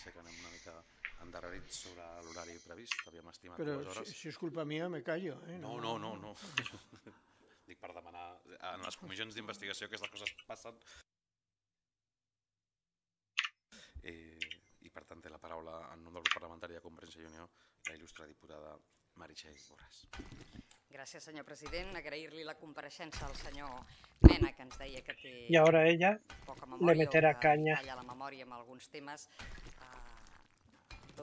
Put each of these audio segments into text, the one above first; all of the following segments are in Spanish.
sé que anem una mica endarrerits sobre l'horari previst, havíem estimat Pero dues hores. si, si es culpa mía, me callo. ¿eh? No, no, no, no. Dic per demanar... En les comissions d'investigació aquestes coses passen. Eh, I per tant té la paraula en nom del grup parlamentari de Convergència i Unió la il·lustre diputada Meritxell Borràs. Gràcies, senyor president. Agrair-li la compareixença al senyor Mena, que ens deia que té Y ahora ella poca memòria meterà canya. la memòria en alguns temes.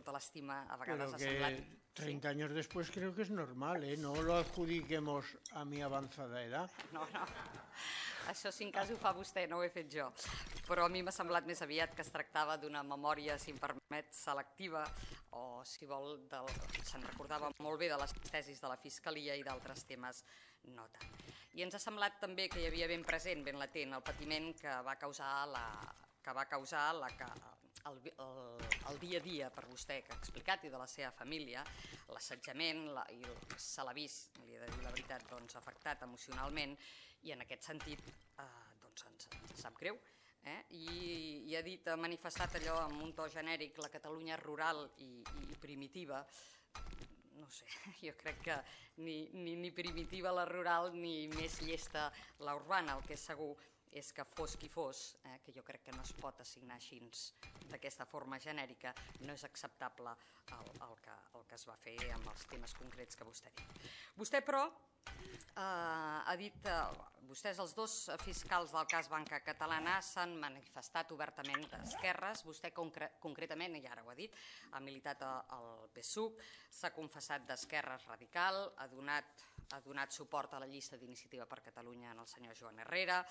Tota l'estima a vegades Pero ha semblat... 30 años después creo que es normal, ¿eh? No lo adjudiquemos a mi avanzada edad. No, no. Això, si en cas ho fa vostè, no ho he fet jo. Però a mi m'ha semblat més aviat que es tractava d'una memòria, si em permet, selectiva, o, si vol, del... se'n recordava molt bé de les tesis de la Fiscalia i d'altres temes no tant. I ens ha semblat també que hi havia ben present, ben latent, el patiment que va causar la, que va causar la, que, el, el, el dia a dia per vostè que ha explicat i de la seva família, l'assetjament la, i se l'ha vist, li he de dir la veritat, doncs, afectat emocionalment i en aquest sentit eh, doncs ens, ens sap greu. Eh? I, I ha dit, ha manifestat allò amb un to genèric, la Catalunya rural i, i primitiva, no sé, jo crec que ni, ni, ni primitiva la rural ni més llesta la urbana, el que és segur és que fos qui fos, eh, que jo crec que no es pot assignar així d'aquesta forma genèrica, no és acceptable el, el, que, el que es va fer amb els temes concrets que vostè ha dit. Vostè, però, eh, ha dit, eh, vostès, els dos fiscals del cas Banca Catalana, s'han manifestat obertament d'esquerres, vostè concre concretament, i ara ho ha dit, ha militat al PSUC, s'ha confessat d'esquerres radical, ha donat ha donat suport a la llista d'iniciativa per Catalunya en el senyor Joan Herrera.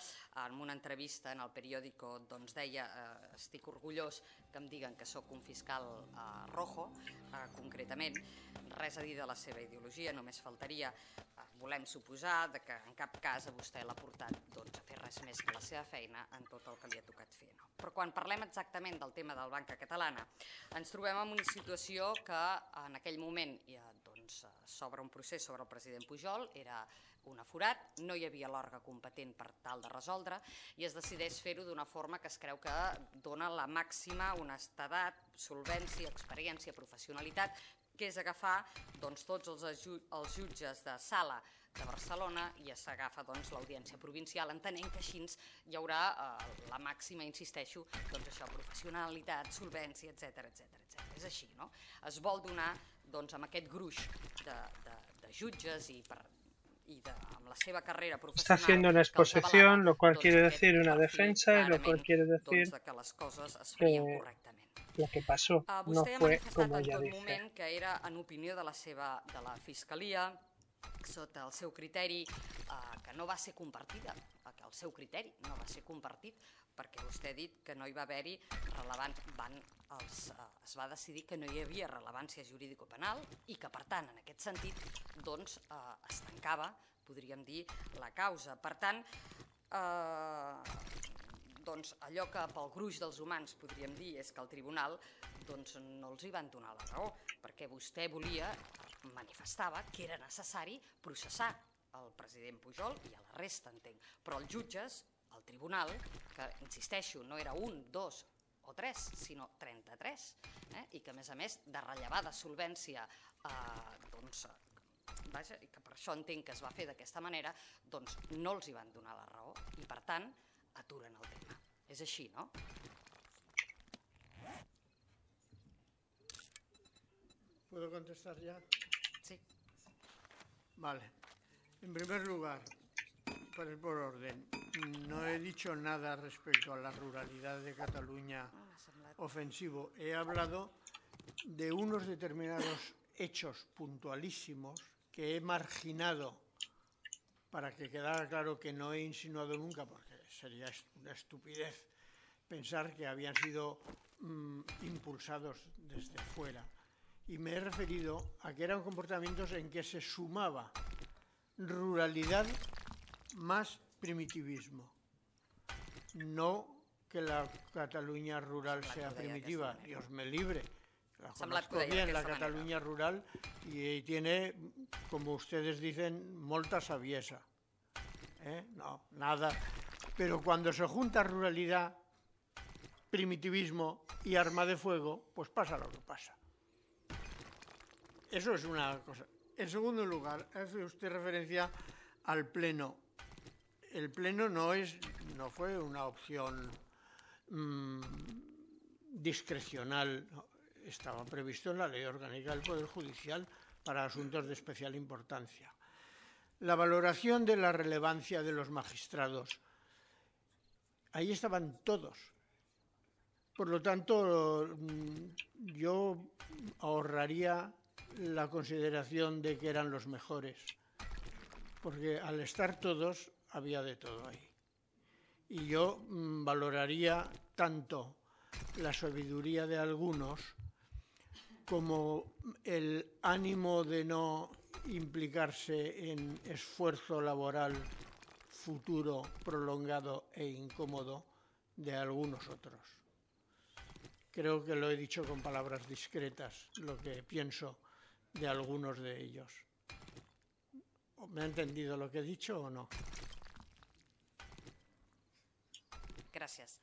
En una entrevista en el periòdico doncs, deia eh, estic orgullós que em diguen que sóc un fiscal eh, rojo, eh, concretament. Res a dir de la seva ideologia, només faltaria. Eh, volem suposar de que en cap cas a vostè l'ha portat doncs, a fer res més que la seva feina en tot el que li ha tocat fer. No? Però quan parlem exactament del tema del Banca Catalana, ens trobem en una situació que en aquell moment ja, doncs, s'obre un procés sobre el president Pujol, era un aforat, no hi havia l'òrgan competent per tal de resoldre i es decideix fer-ho d'una forma que es creu que dona la màxima honestedat, solvència, experiència, professionalitat, que és agafar doncs, tots els, els jutges de sala de Barcelona i s'agafa doncs, l'audiència provincial, entenent que així hi haurà eh, la màxima, insisteixo, doncs això, professionalitat, solvència, etc etc etc. És així, no? Es vol donar doncs, amb aquest gruix de, de, de jutges i per i de, amb la seva carrera Está professional haciendo una que els exposición, avalava, lo cual doncs, quiere aquest decir una defensa y lo cual quiere decir doncs, que les coses es feien que correctament. lo que pasó Uh, no fue como ella dice. moment que era en opinió de la seva de la Fiscalia, sota el seu criteri, uh, que no va ser compartida, que el seu criteri no va ser compartit, perquè vostè ha dit que no hi va haver-hi van els, uh, es va decidir que no hi havia rellevància jurídico-penal i que, per tant, en aquest sentit, doncs, uh, es tancava, podríem dir, la causa. Per tant, eh, doncs allò que pel gruix dels humans podríem dir és que el tribunal doncs, no els hi van donar la raó, perquè vostè volia, manifestava que era necessari processar el president Pujol i a la resta, entenc. Però els jutges, el tribunal, que, insisteixo, no era un, dos o tres, sinó 33, eh? i que, a més a més, de rellevada solvència, eh, doncs, vaja, i que per això entenc que es va fer d'aquesta manera, doncs no els hi van donar la raó i, per tant, aturen el tema. És així, no? ¿Puedo contestar ya? Sí. Vale. En primer lugar, por, orden, no he dicho nada respecto a la ruralidad de Cataluña ofensivo. He hablado de unos determinados hechos puntualísimos que he marginado para que quedara claro que no he insinuado nunca, porque sería una estupidez pensar que habían sido mm, impulsados desde fuera. Y me he referido a que eran comportamientos en que se sumaba ruralidad más primitivismo. No que la Cataluña rural sea primitiva, manera. Dios me libre. La conozco bien, la. Cataluña rural, y tiene, como ustedes dicen, molta saviesa. ¿Eh? No, nada. Pero cuando se junta ruralidad primitivismo y arma de fuego, pues pasa lo que pasa. Eso es una cosa. En segundo lugar, hace usted referencia al pleno. El pleno no es, no fue una opción mmm, discrecional, estaba previsto en la ley orgánica del Poder Judicial para asuntos de especial importancia. La valoración de la relevancia de los magistrados. Ahí estaban todos. Por lo tanto, mm, yo ahorraría la consideración de que eran los mejores, porque al estar todos había de todo ahí. Y yo mm, valoraría tanto la sabiduría de algunos como el ánimo de no implicarse en esfuerzo laboral futuro, prolongado e incómodo de algunos otros. Creo que lo he dicho con palabras discretas, lo que pienso de algunos de ellos. ¿Me ha entendido lo que he dicho o no? Gràcies.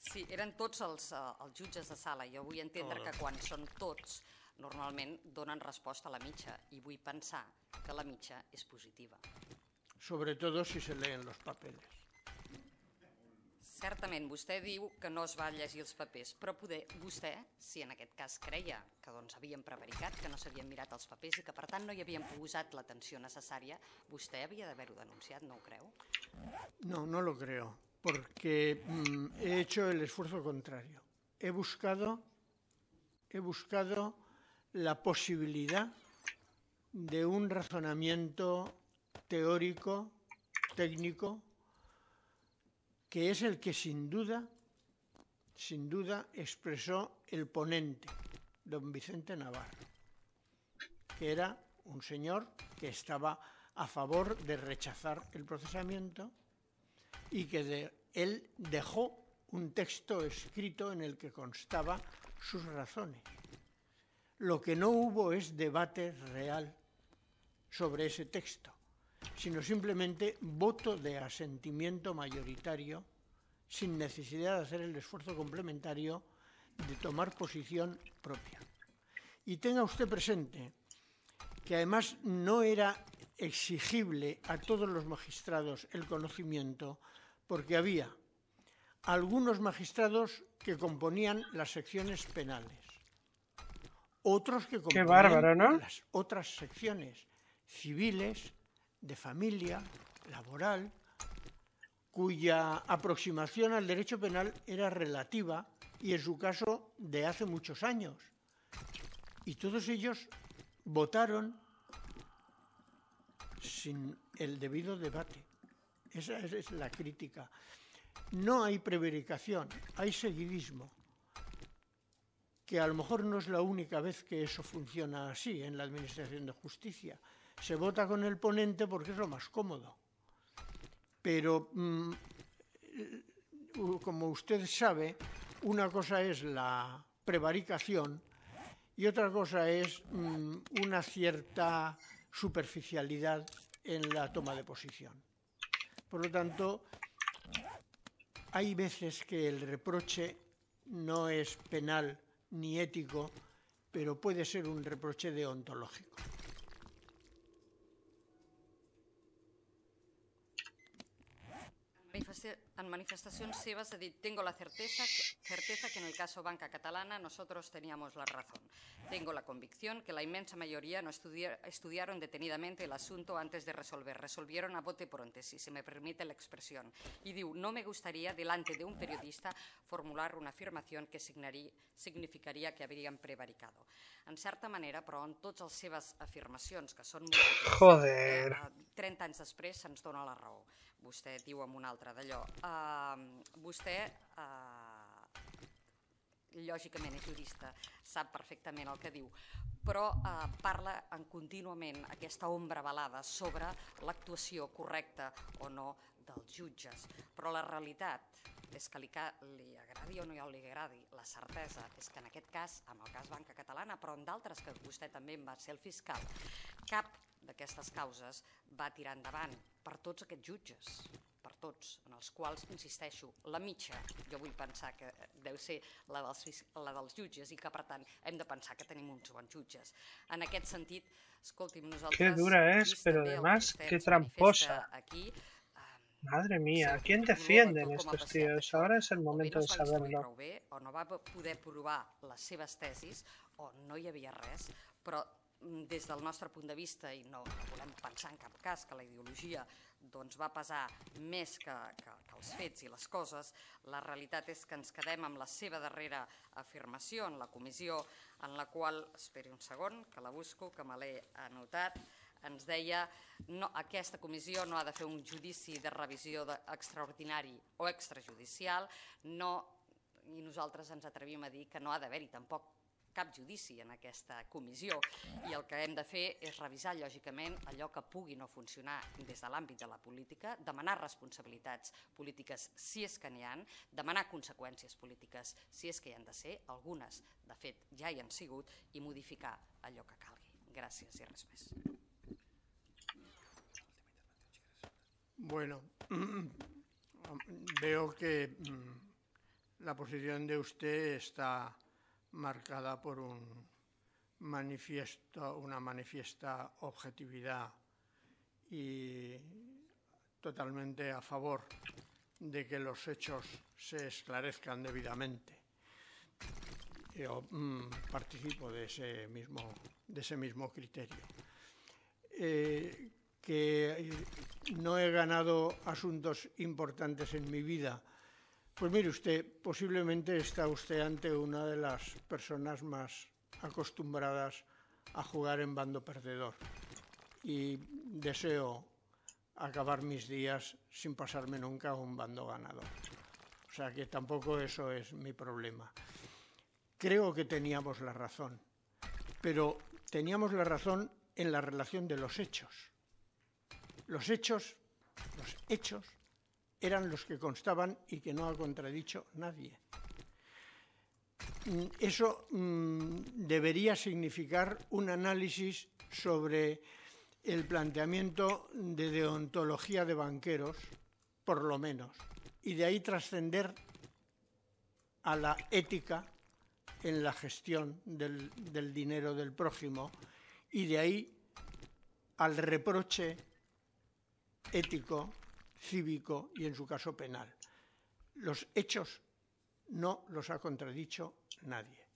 Sí, eren tots els, uh, els jutges de sala. Jo vull entendre que quan són tots, normalment donen resposta a la mitja i vull pensar que la mitja és positiva. Sobre todo si se leen los papeles. Certament, vostè diu que no es va llegir els papers, però poder vostè, si en aquest cas creia que doncs, havien prevaricat, que no s'havien mirat els papers i que per tant no hi havien posat l'atenció necessària, vostè havia d'haver-ho denunciat, no ho creu? No, no lo creo, porque mm, he hecho el esfuerzo contrario. He buscado, he buscado la posibilidad de un razonamiento teórico, técnico, que es el que sin duda, sin duda expresó el ponente, don Vicente Navarro, que era un señor que estaba a favor de rechazar el procesamiento y que de- él dejó un texto escrito en el que constaba sus razones. Lo que no hubo es debate real sobre ese texto, sino simplemente voto de asentimiento mayoritario sin necesidad de hacer el esfuerzo complementario de tomar posición propia. Y tenga usted presente que además no era exigible a todos los magistrados el conocimiento, porque había algunos magistrados que componían las secciones penales, otros que componían bárbaro, ¿no? las otras secciones civiles, de familia, laboral, cuya aproximación al derecho penal era relativa y en su caso de hace muchos años. Y todos ellos votaron sin el debido debate. Esa es, la crítica. No hay prevaricación, hay seguidismo, que a lo mejor no es la única vez que eso funciona así en la Administración de Justicia. Se vota con el ponente porque es lo más cómodo. Pero, mm, eh, como usted sabe, una cosa es la prevaricación y otra cosa es mm, una cierta superficialidad en la toma de posición. Por lo tanto, hay veces que el reproche no es penal ni ético, pero puede ser un reproche deontológico. Manifesti- En manifestacions seves ha dit, tengo la certeza que, certeza que en el caso Banca Catalana nosotros teníamos la razón. Tengo la convicción que la inmensa mayoría no estudia- estudiaron detenidamente el asunto antes de resolver. Resolvieron a bote pronto, si se me permite la expresión. Y diu, no me gustaría delante de un periodista formular una afirmación que signarí- significaria que havíem prevaricado. En certa manera, però, en totes les seves afirmacions, que són múltiples, Joder. eh, 30 anys després se'ns dona la raó. Vostè diu amb un altre d'allò. Uh, vostè, uh, lògicament és jurista, sap perfectament el que diu, però uh, parla en contínuament aquesta ombra velada sobre l'actuació correcta o no dels jutges. Però la realitat és que li, li agradi o no li agradi, la certesa és que en aquest cas, amb el cas Banca Catalana, però en d'altres que vostè també en va ser el fiscal, d'aquestes causes va tirar endavant per tots aquests jutges, per tots, en els quals, insisteixo, la mitja, jo vull pensar que deu ser la dels, la dels jutges i que, per tant, hem de pensar que tenim uns bons jutges. En aquest sentit, escolti'm, nosaltres... Qué dura es, pero además, qué tramposa. Aquí, Madre mía, ¿a quién defienden estos tíos? Ahora es el momento de saberlo. O no va poder provar les seves tesis, o no hi havia res, però des del nostre punt de vista, i no, volem pensar en cap cas que la ideologia doncs, va pesar més que, que, els fets i les coses, la realitat és que ens quedem amb la seva darrera afirmació en la comissió, en la qual, esperi un segon, que la busco, que me l'he anotat, ens deia no, aquesta comissió no ha de fer un judici de revisió extraordinari o extrajudicial, no, i nosaltres ens atrevim a dir que no ha d'haver-hi tampoc cap judici en aquesta comissió i el que hem de fer és revisar lògicament allò que pugui no funcionar des de l'àmbit de la política, demanar responsabilitats polítiques si és que n'hi han, demanar conseqüències polítiques si és que hi han de ser, algunes de fet ja hi han sigut, i modificar allò que calgui. Gràcies i res més. Bueno, veo que mm, la posición de usted está marcada por un manifiesto, una manifiesta objetividad y totalmente a favor de que los hechos se esclarezcan debidamente. Yo mm, participo de ese mismo, criterio. Eh, que no he ganado asuntos importantes en mi vida. Pues mire usted, posiblemente está usted ante una de las personas más acostumbradas a jugar en bando perdedor y deseo acabar mis días sin pasarme nunca a un bando ganador. O sea que tampoco eso es mi problema. Creo que teníamos la razón, pero teníamos la razón en la relación de los hechos los hechos, los hechos eran los que constaban y que no ha contradicho nadie. Mm, eso mm, debería significar un análisis sobre el planteamiento de deontología de banqueros, por lo menos, y de ahí trascender a la ética en la gestión del, del dinero del prójimo y de ahí al reproche ético, cívico y, en su caso, penal. Los hechos no los ha contradicho nadie.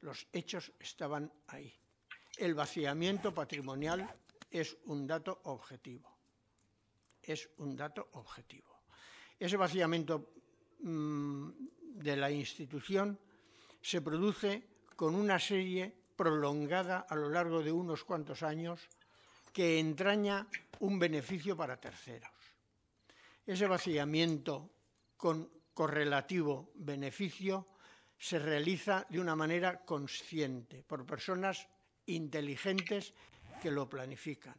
Los hechos estaban ahí. El vaciamiento patrimonial es un dato objetivo. Es un dato objetivo. Ese vaciamiento mmm, de la institución se produce con una serie prolongada a lo largo de unos cuantos años que entraña un beneficio para terceros. Ese vaciamiento con correlativo beneficio se realiza de una manera consciente por personas inteligentes que lo planifican.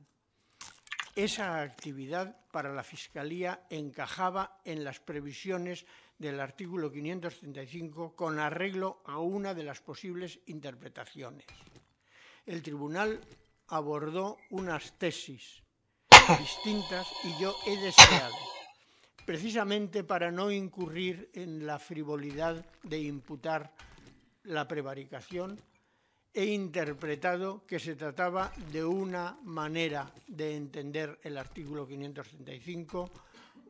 Esa actividad para la Fiscalía encajaba en las previsiones del artículo 535 con arreglo a una de las posibles interpretaciones. El Tribunal abordó unas tesis distintas y yo he deseado, precisamente para no incurrir en la frivolidad de imputar la prevaricación, he interpretado que se trataba de una manera de entender el artículo 535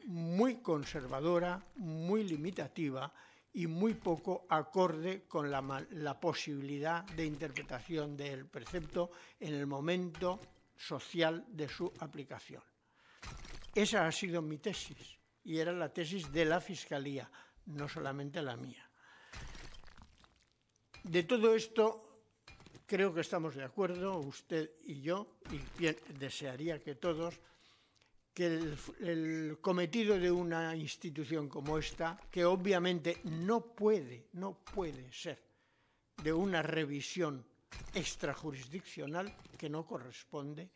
muy conservadora, muy limitativa y muy poco acorde con la, la, posibilidad de interpretación del precepto en el momento social de su aplicación. Esa ha sido mi tesis y era la tesis de la Fiscalía, no solamente la mía. De todo esto creo que estamos de acuerdo, usted y yo, y desearía que todos, que el, el, cometido de una institución como esta, que obviamente no puede, no puede ser de una revisión extrajurisdiccional que no corresponde,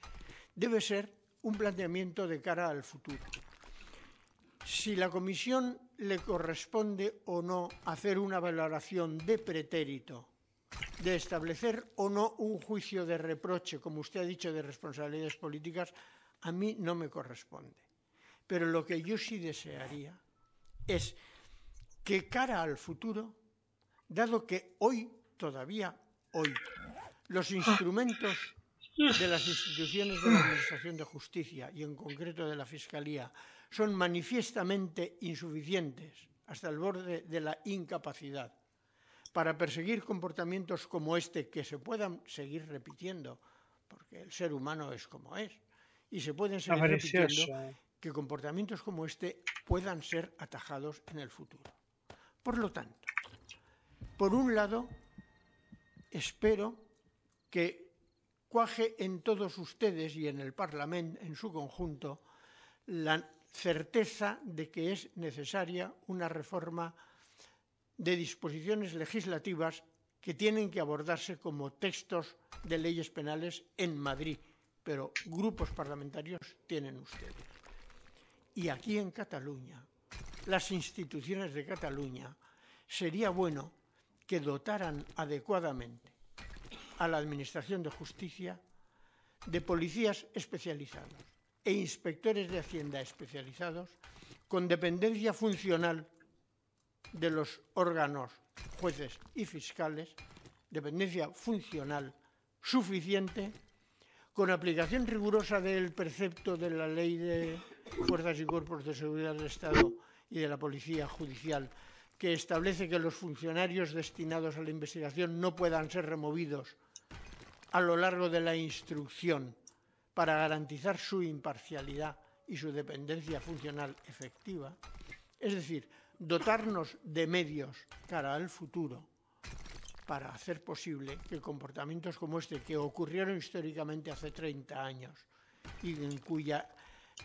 debe ser un planteamiento de cara al futuro. Si la Comisión le corresponde o no hacer una valoración de pretérito, de establecer o no un juicio de reproche, como usted ha dicho, de responsabilidades políticas, a mí no me corresponde. Pero lo que yo sí desearía es que cara al futuro, dado que hoy, todavía hoy, los instrumentos de las instituciones de la Administración de Justicia y en concreto de la Fiscalía son manifiestamente insuficientes hasta el borde de la incapacidad para perseguir comportamientos como este que se puedan seguir repitiendo, porque el ser humano es como es, y se pueden seguir repitiendo, que comportamientos como este puedan ser atajados en el futuro. Por lo tanto, por un lado, espero que cuaje en todos ustedes y en el Parlamento en su conjunto la certeza de que es necesaria una reforma de disposiciones legislativas que tienen que abordarse como textos de leyes penales en Madrid, pero grupos parlamentarios tienen ustedes. Y aquí en Cataluña, las instituciones de Cataluña, sería bueno que dotaran adecuadamente a la Administración de Justicia de policías especializados e inspectores de Hacienda especializados con dependencia funcional de los órganos jueces y fiscales, dependencia funcional suficiente, con aplicación rigurosa del precepto de la Ley de Fuerzas y Cuerpos de Seguridad del Estado y de la Policía Judicial, que establece que los funcionarios destinados a la investigación no puedan ser removidos a lo largo de la instrucción para garantizar su imparcialidad y su dependencia funcional efectiva. Es decir, dotarnos de medios cara al futuro para hacer posible que comportamientos como este, que ocurrieron históricamente hace 30 años y en cuya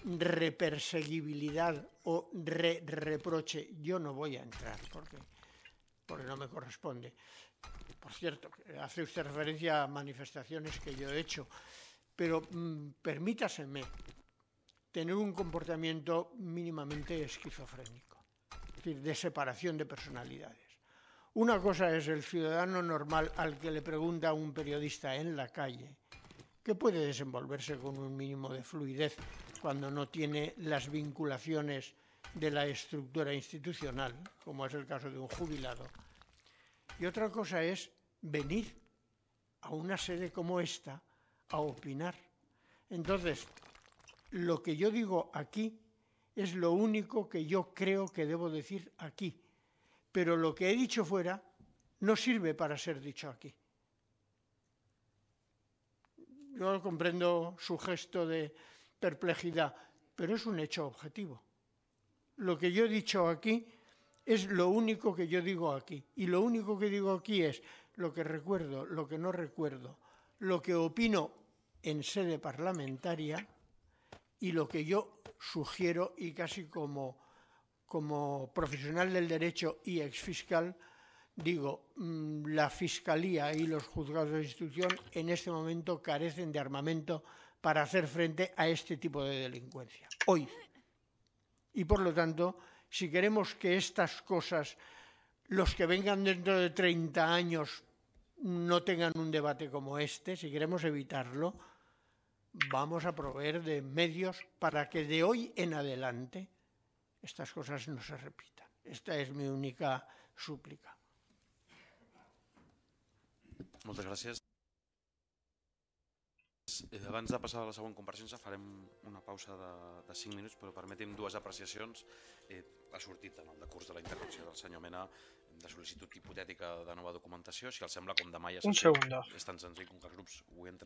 reperseguibilidad o re reproche yo no voy a entrar porque, porque no me corresponde. Por cierto, hace usted referencia a manifestaciones que yo he hecho, pero mmm, permítaseme tener un comportamiento mínimamente esquizofrénico decir, de separación de personalidades. Una cosa es el ciudadano normal al que le pregunta a un periodista en la calle, que puede desenvolverse con un mínimo de fluidez cuando no tiene las vinculaciones de la estructura institucional, como es el caso de un jubilado. Y otra cosa es venir a una sede como esta a opinar. Entonces, lo que yo digo aquí es lo único que yo creo que debo decir aquí. Pero lo que he dicho fuera no sirve para ser dicho aquí. Yo comprendo su gesto de perplejidad, pero es un hecho objetivo. Lo que yo he dicho aquí es lo único que yo digo aquí. Y lo único que digo aquí es lo que recuerdo, lo que no recuerdo, lo que opino en sede parlamentaria y lo que yo sugiero y casi como, como profesional del derecho y exfiscal digo, mmm, la Fiscalía y los juzgados de instrucción en este momento carecen de armamento para hacer frente a este tipo de delincuencia. Hoy. Y por lo tanto, si queremos que estas cosas, los que vengan dentro de 30 años, no tengan un debate como este, si queremos evitarlo, vamos a proveer de medios para que de hoy en adelante estas cosas no se repitan. Esta es mi única súplica. Moltes gràcies. Eh, abans de passar a la següent compareixença farem una pausa de, de 5 minuts, però permetim dues apreciacions. Eh, ha sortit en el decurs de la intervenció del senyor Mena de sol·licitud hipotètica de nova documentació, si els sembla com demà ja Un segundo. és tan senzill com que els grups ho entren